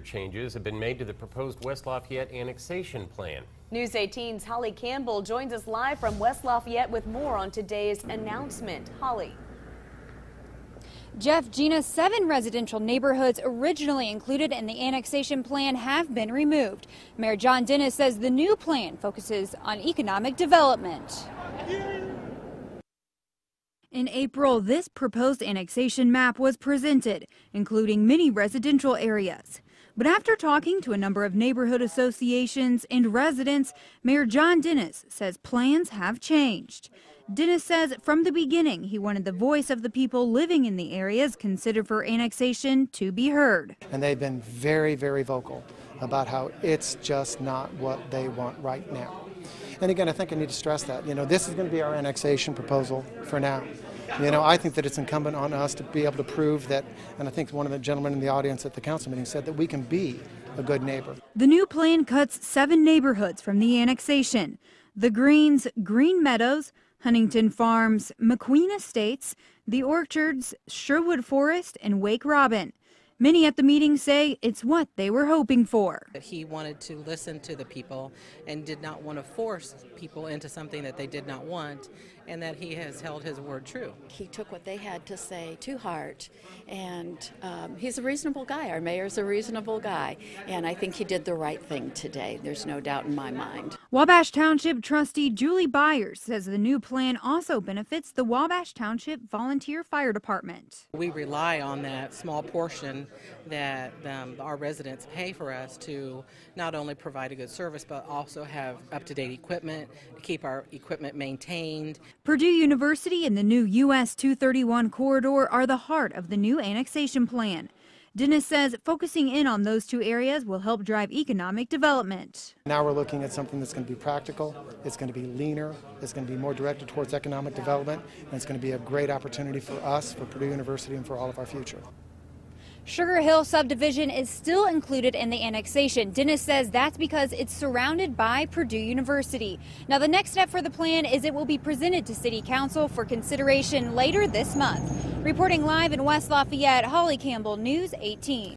Changes have been made to the proposed West Lafayette annexation plan. News 18's Holly Campbell joins us live from West Lafayette with more on today's announcement. Holly. Jeff, Gina, seven residential neighborhoods originally included in the annexation plan have been removed. Mayor John Dennis says the new plan focuses on economic development. In April, this proposed annexation map was presented, including many residential areas. But after talking to a number of neighborhood associations and residents, Mayor John Dennis says plans have changed. Dennis says from the beginning he wanted the voice of the people living in the areas considered for annexation to be heard. And they've been very, very vocal about how it's just not what they want right now. And again, I think I need to stress that. You know, this is going to be our annexation proposal for now. You know, I think that it's incumbent on us to be able to prove that, and I think one of the gentlemen in the audience at the council meeting said that we can be a good neighbor. The new plan cuts seven neighborhoods from the annexation the Greens, Green Meadows, Huntington Farms, McQueen Estates, the Orchards, Sherwood Forest, and Wake Robin. Many at the meeting say it's what they were hoping for. That he wanted to listen to the people and did not want to force people into something that they did not want, and that he has held his word true. He took what they had to say to heart, and um, he's a reasonable guy. Our mayor's a reasonable guy, and I think he did the right thing today. There's no doubt in my mind. Wabash Township trustee Julie Byers says the new plan also benefits the Wabash Township Volunteer Fire Department. We rely on that small portion that um, our residents pay for us to not only provide a good service but also have up to date equipment, to keep our equipment maintained. Purdue University and the new US 231 corridor are the heart of the new annexation plan. Dennis says focusing in on those two areas will help drive economic development. Now we're looking at something that's going to be practical, it's going to be leaner, it's going to be more directed towards economic development, and it's going to be a great opportunity for us, for Purdue University, and for all of our future. Sugar Hill subdivision is still included in the annexation. Dennis says that's because it's surrounded by Purdue University. Now, the next step for the plan is it will be presented to City Council for consideration later this month. Reporting live in West Lafayette, Holly Campbell, News 18.